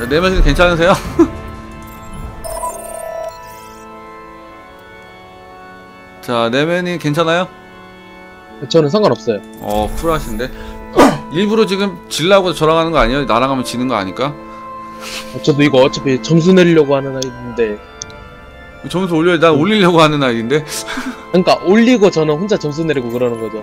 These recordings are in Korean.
네, 내면 괜찮으세요? 자, 내면이 괜찮아요? 저는 상관없어요. 어, 쿨하신데. 일부러 지금 질라고 저랑 하는 거 아니에요? 나랑 하면 지는 거 아니까? 저도 이거 어차피 점수 내리려고 하는 아이인데 점수 올려야 나 올리려고 하는 아이인데. 그러니까 올리고 저는 혼자 점수 내리고 그러는 거죠.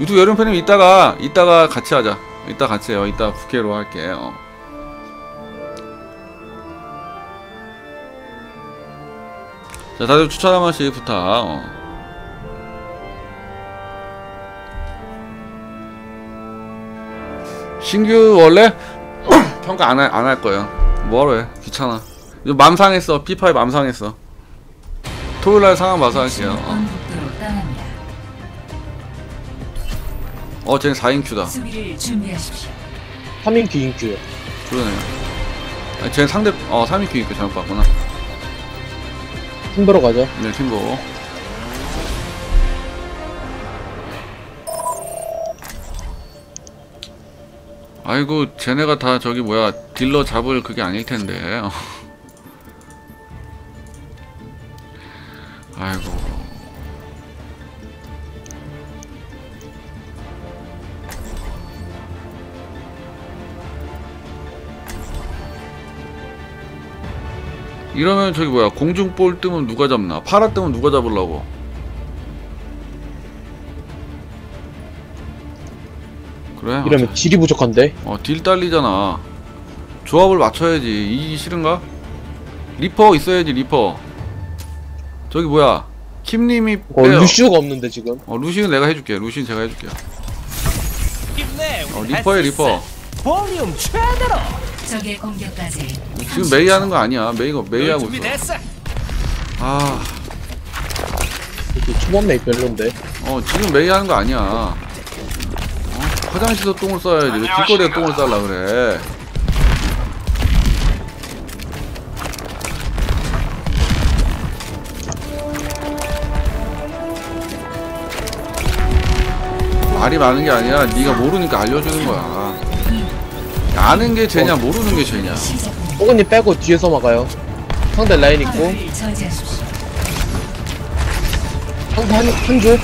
유튜브 여름 팬님 이따가 이따가 같이 하자. 이따 같이 해요. 이따 부캐로 할게요. 자, 다들 추천 한 번씩 부탁. 어. 신규 원래 평가 안할 안 할 거예요. 뭐하러 해? 귀찮아. 맘상했어. 피파에 맘상했어. 토요일 날 상황 봐서 할게요. 어, 어 쟤는 4인 큐다. 수비를 준비하십시오. 3인 기인큐요. 그러네요. 아, 쟤는 상대 어 3인 큐니까 잘못 봤구나. 팀보러 가죠. 네, 팀보. 아이고, 쟤네가 다 저기 뭐야, 딜러 잡을 그게 아닐 텐데. 이러면 저기 뭐야 공중볼 뜨면 누가 잡나 파라 뜨면 누가 잡으려고 그래 이러면 deal이 부족한데. 어 deal 딸리잖아 조합을 맞춰야지 이기기 싫은가? 리퍼 있어야지 리퍼 저기 뭐야 킴님이 어, 빼요 루시우가 없는데 지금. 어 루시는 내가 해줄게 루시는 제가 해줄게요 힘내. 어 리퍼에 리퍼 볼륨 최대로. 적의 공격까지. 지금 메이 하는 거 아니야. 메이가 메이 하고 있어. 준비됐어. 아. 이게 초반 메이 별론데. 어 지금 메이 하는 거 아니야. 어? 화장실에서 똥을 싸야지. 왜 길거리에 똥을 싸려 그래? 말이 많은 게 아니라 네가 모르니까 알려주는 거야 아는 게 죄냐 모르는 게 죄냐. 호그님 빼고 뒤에서 막아요. 상대 라인 있고. 상대 한, 한 줄.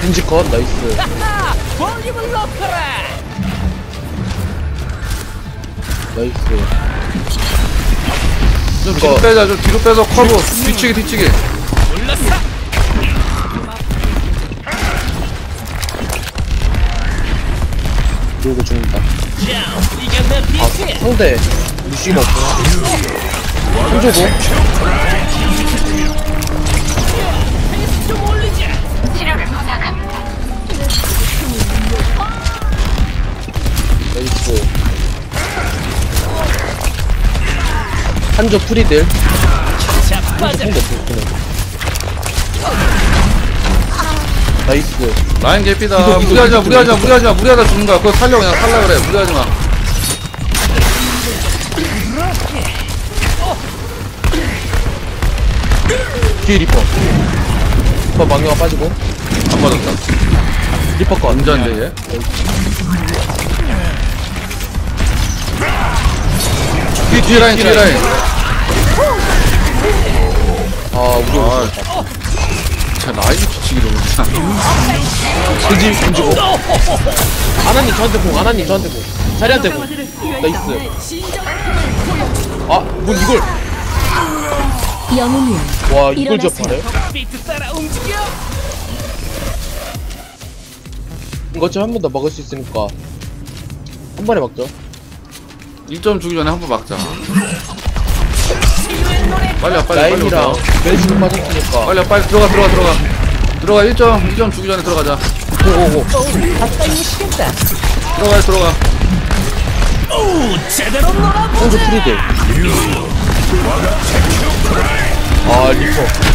겐지 컷 nice. nice. 좀 뒤로 빼자 좀 뒤로 빼서 커버 뒤치기 뒤치기 그리고 죽는다. 아. 상대 루시가 없구나. 올리자. 나이스. 한조 free deal. 자빠져. 상대 나. nice. 라인 개피다 무리하지마 무리하지마. 무리하지마 무리하다 죽는 거야 그거 살려 그냥 살려 그래 무리하지마 뒤에 리퍼. 리퍼 망령아 빠지고. 안 맞았다 리퍼 거. 완전데 얘 뒤, 뒤에 라인 뒤에 라인 아, 우리 아, 자 라인 뒤치기로 든지 든지고. 아나님 저한테 공. 아나님 저한테 공. 자리한테 공. 나이스. 아, 뭐 이걸? 영웅이여 와, 이걸. 접하네. 이거 좀한 번 더 먹을 수 있으니까 한 번에 먹죠. 1점 주기 전에 한 번 막자 빨리 와 빨리 빨리 라인이랑 오세요 메르시도 빠졌으니까. 빨리 와 빨리 들어가 들어가 들어가 들어가 1점 1점 주기 전에 들어가자 오오오. 들어가 들어가 오, 제대로 놀아. 한조 free deal. 아, 리퍼.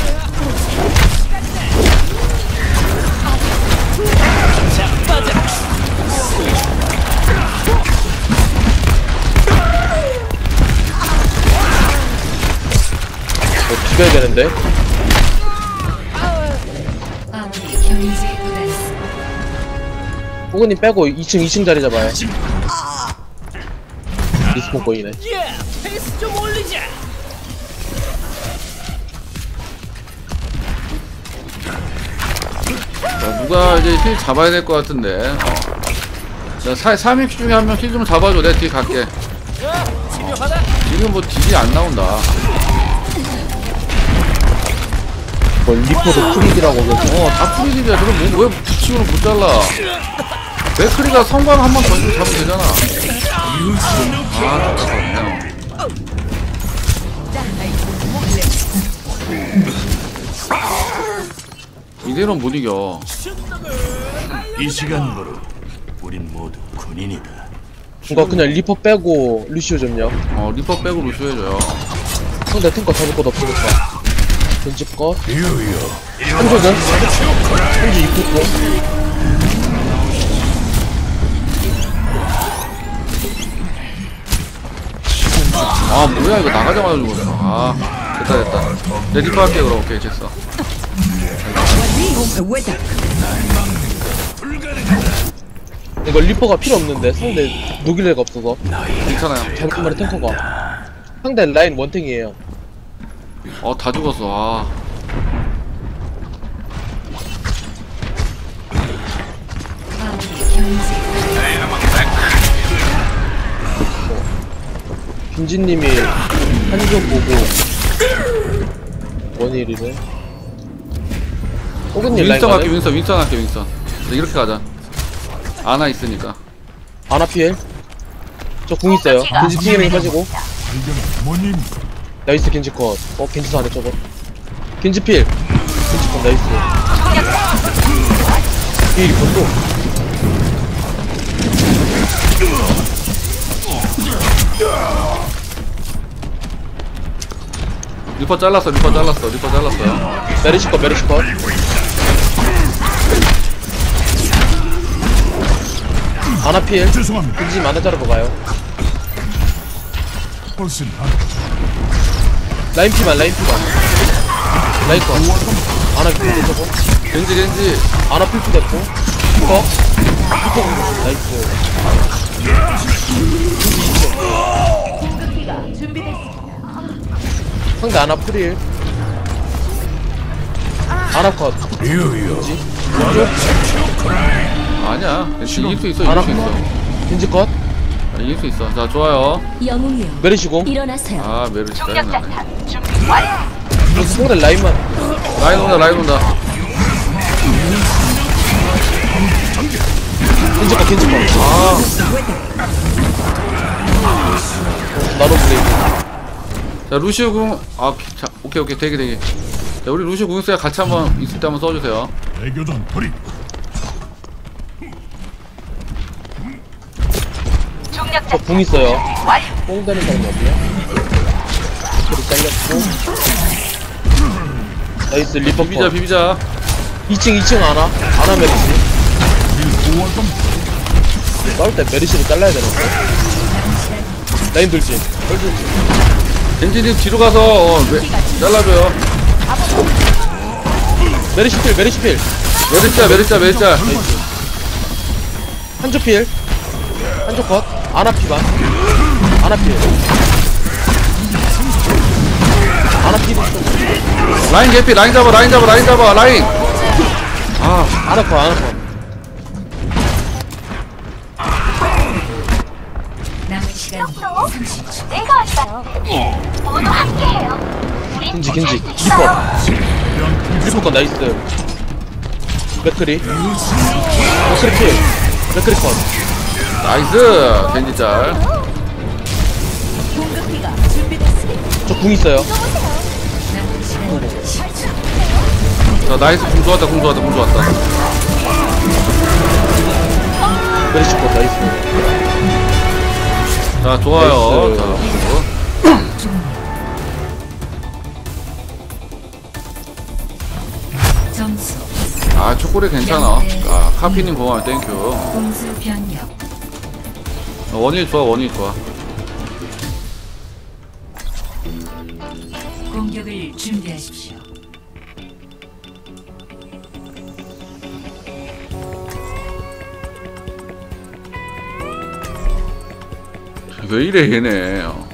어, 비벼야 되는데. 호그님 빼고 2층 2층 자리 잡아요 respawn 보이네. 자, 누가 이제 heal 잡아야 될 것 같은데. 어. 자, 3인 중에 한 명 heal 좀 잡아줘. 내가 뒤에 갈게. 야, 집요하다. 지금 뭐 deal이 안 나온다. 뭐 리퍼도 free deal하고 그러죠 어, 다 free deal이야. 그럼 뭐, 왜 붙이고는 못 잘라? 맥크리가 섬광 한번 던지고 잡으면 되잖아. 아, 답답하네. 이대로는 못 이겨. 이 시간부로 우린 모두 군인이다. 이거 그냥 리퍼 빼고 루시우 좀요 어, 리퍼 빼고 루시 해줘요. 상대 탱커 잡을 것 없으니까 벤집 것. 한조는 한조 입고 아, 뭐야, 이거 나가자마자 죽었어. 아, 됐다, 됐다. 내 리퍼 할게, 그럼. 오케이, 됐어. 이거 리포가 필요 없는데 상대 애가 없어서 괜찮아요. 잠깐만에 탱커가 상대 라인 원탱이에요 어, 다 죽었어. 아. 빈지님이 한조 보고 원일이네 라인 윈스턴 할게, 가네 윈스턴, 윈스턴 할게, 윈스턴. 네, 이렇게 가자. 아나 있으니까. 아나피엘 저궁 있어요 겐지 팅이랑 빠지고 뭐님 나이스 겐지 컷. 어 겐지 안해 저거. 겐지 필. 겐지 컷 나이스. 이 리콘도. 리퍼 잘랐어, 리퍼 잘랐어, 리퍼 잘랐어요. 메르시 컷 메르시 컷. 아나 필. 죄송합니다. 겐지 만화 자르러 가요. 훨씬 안 라인 피만 라인 피만. 라인 컷. 아나 필 저거. 겐지, 겐지. 아나 필프 됐고. 컷. 리퍼 공격. 나이스. 상대 아나 프릴. 아나 컷. 유유. 뭐지? 아니야. 이길 수 있어, 아나 이길 수 있어. 겐지 컷. 아, 이길 수 있어. 자, 좋아요. 메르시공. 일어나세요 아, 메르시 짜증나. 상대 라인만. 라인 온다, 라인 온다. 겐지 컷 겐지 컷. 아. 나로 블레이드. 자, 루시우 궁. 아, 자, 오케이, 오케이. 되게, 되게. 자, 우리 루시우 궁 있어요. 같이 한번 있을 때 한번 써주세요. 대교전 돌입. 저궁 있어요. 뽕 되는 사람이 없네. 소리 잘렸고. 나이스 리퍼 비비자, 컷. 비비자. 2층 2층 아나. 아나 메르시. 싸울 때 메르시를 잘라야 되는데. 라인 돌진. 겐지님 뒤로 가서, 어, 왜, 잘라줘요. 메르시 필 메르시 필. 메르시자, 메르시자, 메르시자. 한조 필. 한조 컷. 아나 피반. 아나 필. 아나 필. 라인 개피, 라인 잡아, 라인 잡아, 라인 잡아, 라인. 아, 아나 컷 아나 컷. 남은 시간 30초. 겐지 겐지 리퍼 리퍼 건 nice 맥크리 맥크리 필 맥크리 컷 nice. 겐지 짤. 저궁 있어요 남은 시간 10초. 자, nice. 궁 좋았다, 궁 좋았다, 궁 좋았다. 메르시 컷 nice 자, 좋아요. nice. 자. 아, 초콜릿 괜찮아. 아, 카피님 고마워요. thank you. 공수 변경. 어, 원일 좋아 원일 좋아. 공격을 준비하십시오. 왜 이래 얘네. 어.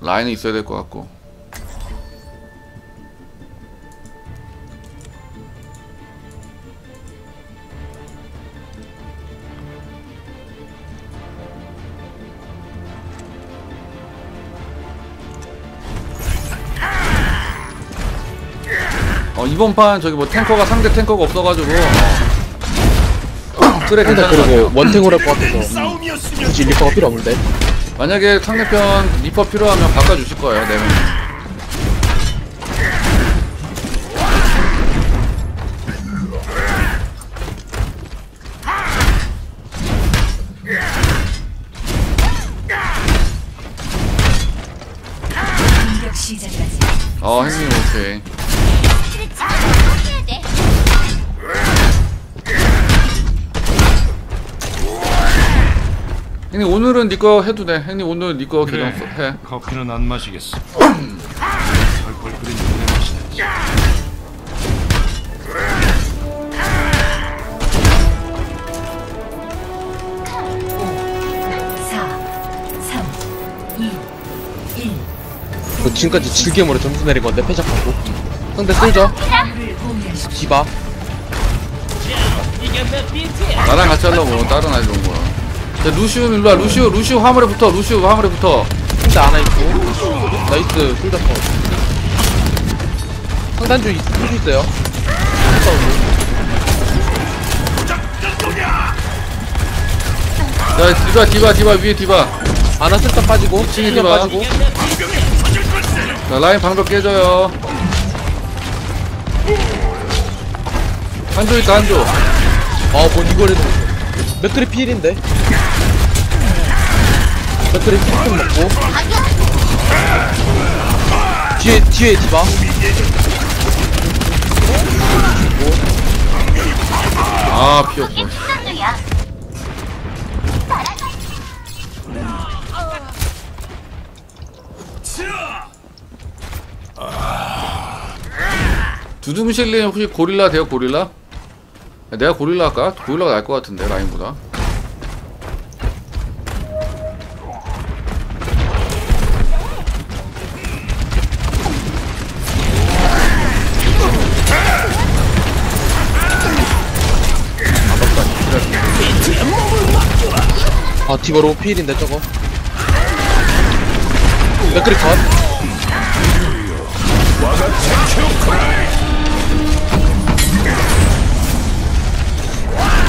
라인은 있어야 될 것 같고. 이번 판 저기 뭐 탱커가 상대 탱커가 없어가지고 어. 그래 괜찮은 것 그리고 원탱으로 할것 같아서 굳이 리퍼가 필요 없는데 만약에 상대편 리퍼 필요하면 바꿔주실 거예요 네 명. 형님 오늘은 니거 해도 돼 형님 오늘 니거 그래. 계정 써- 해 커피는 안 마시겠어. 펄펄 끓인 눈에 마시네. 4 3 2 1그 지금까지 질겜으로 점수 내린 건데 패작하고 상대 공유하십시오 디바? 나랑 같이 하려고 다른 아이들 온 거야 자 루시우 일로와. 루시우 루시우 화물에 붙어 루시우 화물에 붙어 상대 안와 있고. 나이스. 솔잡컷 상단주 있- 쓸수 있어요. 자 디바 디바 디바 위에 디바. 아나 쓸다 빠지고 층에 디바. 빠지고. 자 라인 방벽 깨져요. 한조 있다 한조. 아뭔 이걸 해도. 맥크리 필인데 맥크리 필좀 먹고 뒤에 뒤에 디바 아 피었어 두둥실님 혹시 고릴라 돼요 고릴라? 내가 고릴라 할까? 고릴라가 나을 것 같은데 라인보다 디바로 필인데 저거? 맥크리 컷.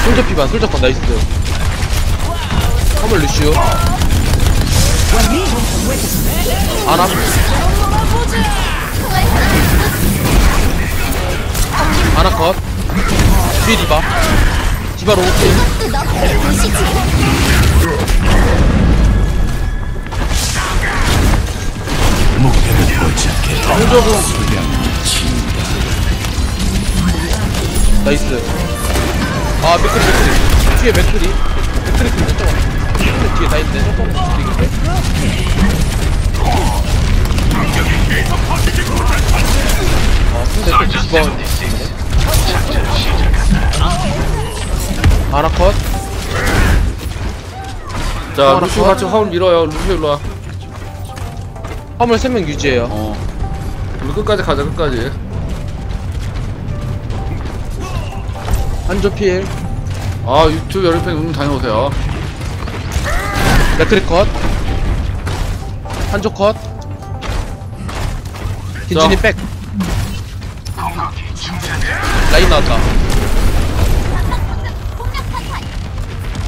솔저 피반 솔저 컷 나이스. 화물 루시오. 아나 아나 컷. 뒤에 디바. 디바 로봇 포착해. nice 아 맥크리 맥크리 뒤에 맥크리 맥크리 좀 쫓아와 맥크리 뒤에 다 있는데 쫓아오면 죽이겠네 아 근데 또 디바 아나컷 자 더. 같이 화물 밀어요 루시우 일로와 화물 3명 유지해요 어 우리 끝까지 가자 끝까지. 한조 필아 유튜브 여름팬 운동 다녀오세요. 맥크리 컷. 한조 컷. 딘진이 자. 백. 라인 나왔다.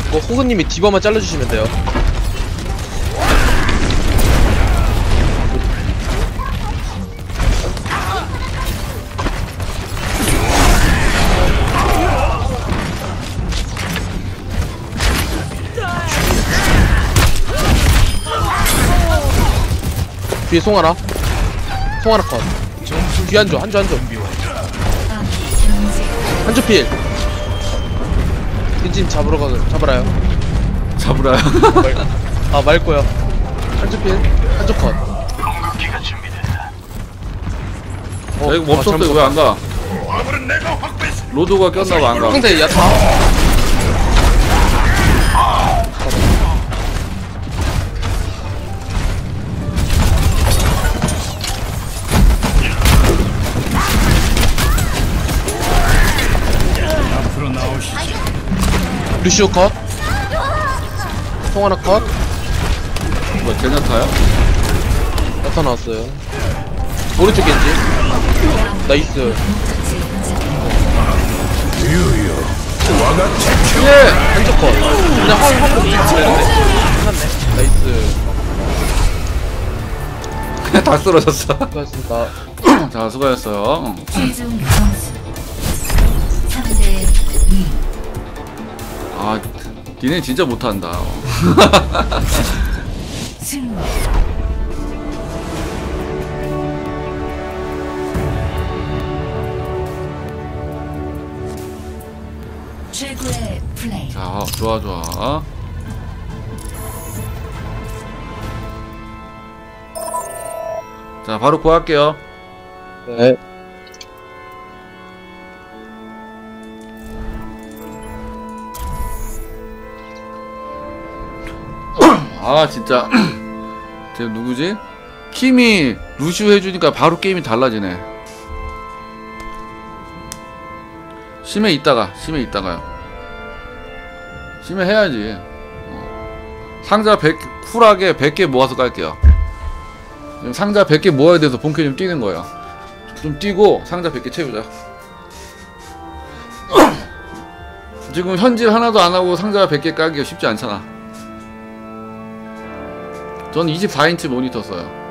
이거 호그님이 디버만 잘라주시면 돼요 뒤에 송하나? 송하나 컷. 뒤에 한조 한조 한조. 한조 필. 딘진 잡으러 가 잡으라요. 잡으라요? 말, 아 말거야 한조 필 한조 컷. 어, 어, 야, 이거 뭐 없었어 잘못 이거 왜안 가? 로드가 꼈나봐 안 가. 상대 야타 루시오 컷. 송하나 컷. 뭐 젠야타야? 나타나왔어요. 오른쪽 겐지. nice. 예! 한쪽 컷. 그냥 붙이면 되는데. 끝났네. nice. 그냥 다 쓰러졌어. 수고하셨습니다. 자 수고했어요. 최종 점수. 3대 2 아 니네 진짜 못한다. 승리 최고의 플레이 자 좋아 좋아. 자 바로 구할게요. 네 아 진짜. 쟤 누구지? 킴이 루시오 해주니까 바로 게임이 달라지네. 심해 있다가 심해 있다가요. 심해 해야지. 어. 상자 100 쿨하게 100개 모아서 깔게요. 상자 100개 모아야 돼서 본캐 좀 뛰는 거예요. 좀 뛰고 상자 100개 채우자. 지금 현질 하나도 안 하고 상자 100개 깔기가 쉽지 않잖아 전 24인치 모니터 써요.